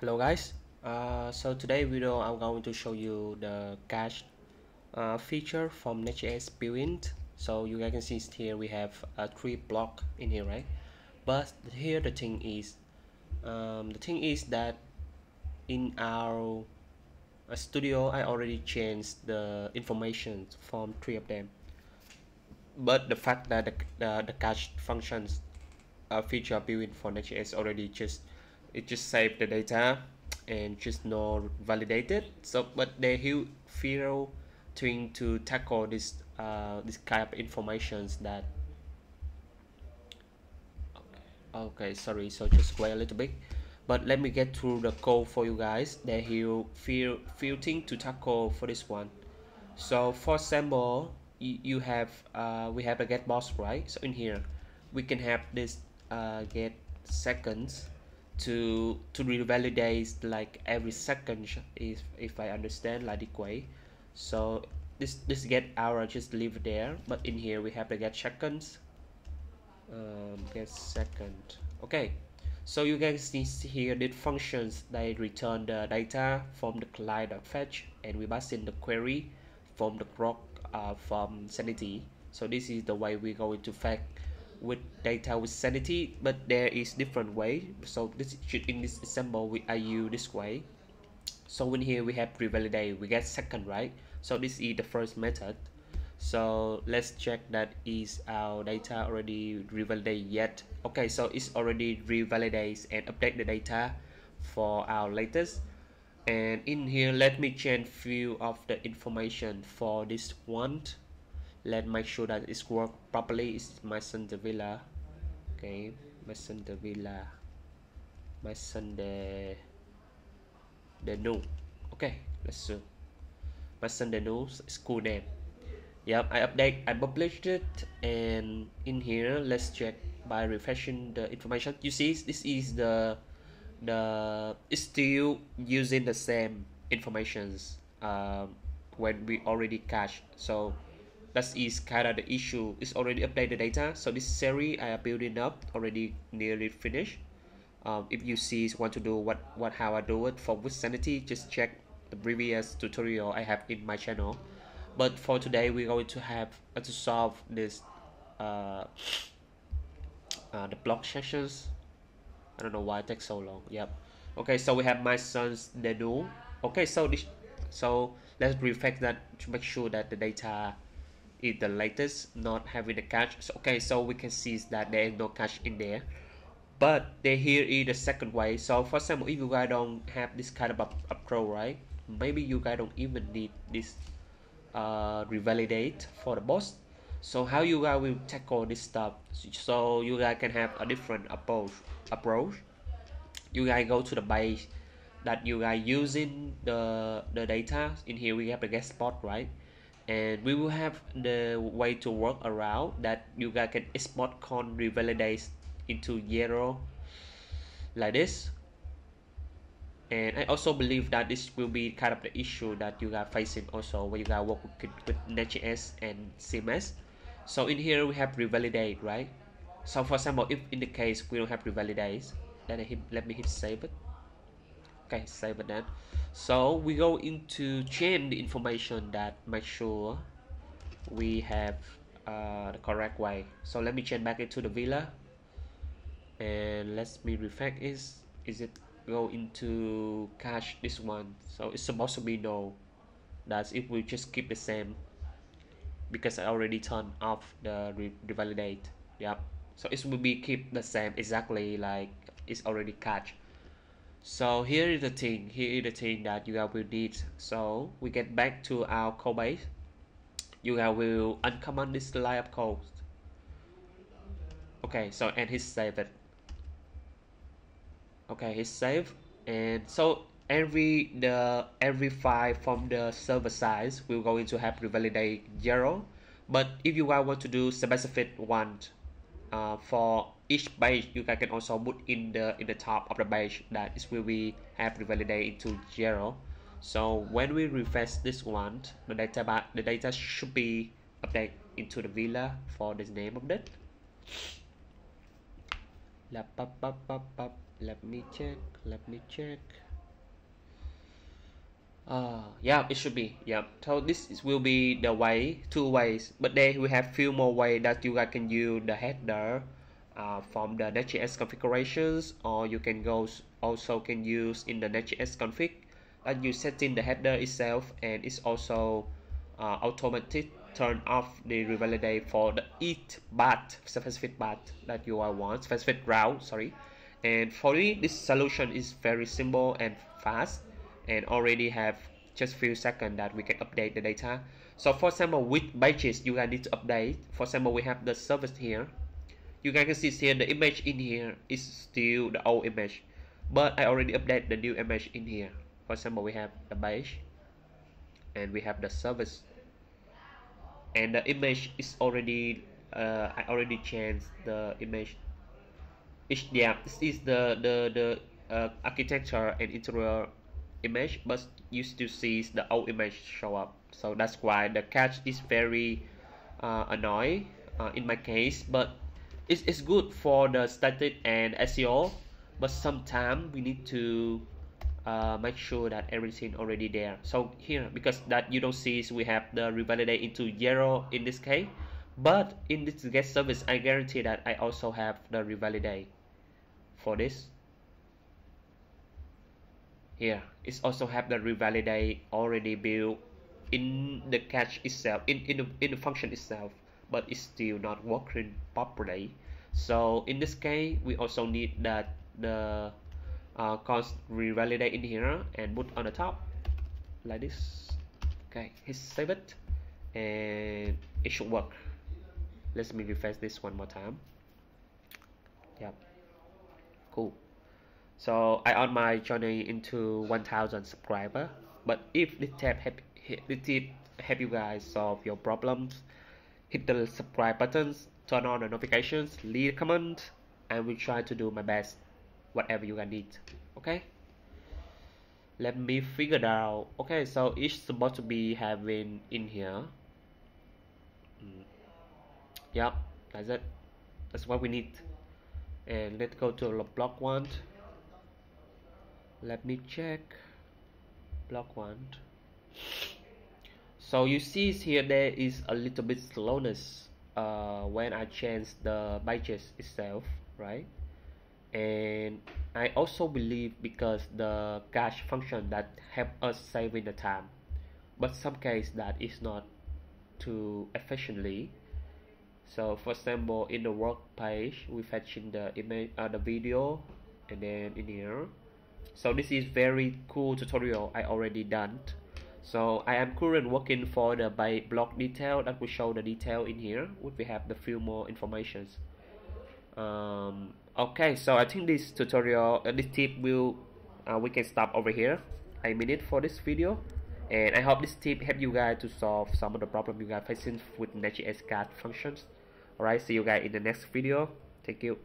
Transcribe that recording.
hello guys. Uh, so today video I'm going to show you the cache uh, feature from Next.js built-in so you guys can see here we have a three block in here right? But here the thing is um, the thing is that in our uh, studio I already changed the information from three of them. But the fact that the, the, the cache functions uh, feature built-in for Next.js already just it just saved the data and just not validated. So but they feel trying to tackle this uh, this kind of informations that okay, sorry so just wait a little bit. But let me get through the code for you guys that he feel few thing to tackle for this one. So for example you, have uh, we have a get box right? So in here we can have this uh, get seconds to to revalidate like every second if if I understand like this way. So this this get hour just leave there. But in here we have the get seconds. Um, get second. Okay. So you guys see here the functions. They return the data from the client fetch and we pass in the query from the clock uh, from sanity. So this is the way we're going to fetch with data with sanity but there is different way. So this should in this example we I use this way. So in here we have revalidate we get second right? So this is the first method. So let's check that is our data already revalidate yet. Okay so it's already revalidates and update the data for our latest. And in here let me change few of the information for this one let make sure that it's work properly. It's Mason de Villa. Okay Mason de Villa. Mason de the new okay let's see. Mason the new school name. Yep I update I published it and in here let's check by refreshing the information. You see this is the the it's still using the same informations um, when we already cache. So that is kind of the issue. It's already updated data. So this series I are building up already nearly finished. Um, if you see want to do what what how I do it for with sanity just check the previous tutorial I have in my channel. But for today we're going to have uh, to solve this uh, uh, the block sessions I don't know why it takes so long. Yep. Okay so we have my son's new okay so this so let's reflect that to make sure that the data is the latest not having the cache so, okay so we can see that there is no cache in there. But they here is the second way. So for example if you guys don't have this kind of a, a right maybe you guys don't even need this uh, revalidate for the boss. So how you guys will tackle this stuff? So you guys can have a different approach approach. You guys go to the base that you guys using the the data. In here we have the guest spot right and we will have the way to work around that you guys can export const revalidate into zero like this. And I also believe that this will be kind of the issue that you guys facing also when you guys work with, with Next.js and CMS so in here we have revalidate right? So for example if in the case we don't have revalidate then I hit, let me hit save it okay save it then so we go into change the information that make sure we have uh, the correct way. So let me change back into the villa. And let me reflect is is it go into cache this one? So it's supposed to be no. That's if we just keep the same because I already turned off the re revalidate yep so it will be keep the same exactly like it's already cached so here is the thing here is the thing that you guys will need. So we get back to our code base. You guys will uncomment this line of code. Okay so and he saved it. Okay he's saved and so every the every file from the server side will going to have revalidate zero. But if you guys want to do specific one uh, for each page you can also put in the in the top of the page that it will be have revalidate into zero. So when we refresh this one the data the data should be updated into the villa for the name of it. Let me check let me check. Uh, yeah it should be yeah. So this is, will be the way two ways. But then we have few more way that you guys can use the header uh, from the Next.js configurations or you can go also can use in the Next.js config. That you set in the header itself and it's also uh, automatic turn off the revalidate for the each path specific path that you are want specific route sorry. And for me this solution is very simple and fast and already have just few seconds that we can update the data. So for example with batches you guys need to update. For example we have the service here you guys can see here the image in here is still the old image but I already update the new image in here. For example we have the batch and we have the service. And the image is already uh, I already changed the image. Yeah this is the the the uh, architecture and interior image but you still see the old image show up. So that's why the cache is very uh, annoying uh, in my case but it's, it's good for the static and SEO but sometimes we need to uh, make sure that everything already there. So here because that you don't see is we have the revalidate into zero in this case but in this get service I guarantee that I also have the revalidate for this. Here it's also have the revalidate already built in the cache itself in, in, the, in the function itself but it's still not working properly. So in this case we also need that the uh, const revalidate in here and put on the top like this. Okay hit save it and it should work. Let me refresh this one more time. Yep. Cool. So I on my journey into 1000 subscriber but if this tip help, this tip help you guys solve your problems hit the subscribe buttons turn on the notifications leave a comment and we try to do my best whatever you guys need okay? Let me figure out. Okay so it's supposed to be having in here. Mm. yep that's it. That's what we need. And let's go to the block one. Let me check. Block one so you see here there is a little bit slowness uh, when I change the batches itself right? And I also believe because the cache function that help us saving the time. But some case that is not too efficiently. So for example in the work page we fetching the image uh, the video and then in here. So this is very cool tutorial I already done so I am currently working for the by block detail that will show the detail in here would we have the few more informations. Um, okay so I think this tutorial uh, this tip will uh, we can stop over here. I mean it for this video. And I hope this tip help you guys to solve some of the problem you guys facing with Next.js card functions. Alright see you guys in the next video. Thank you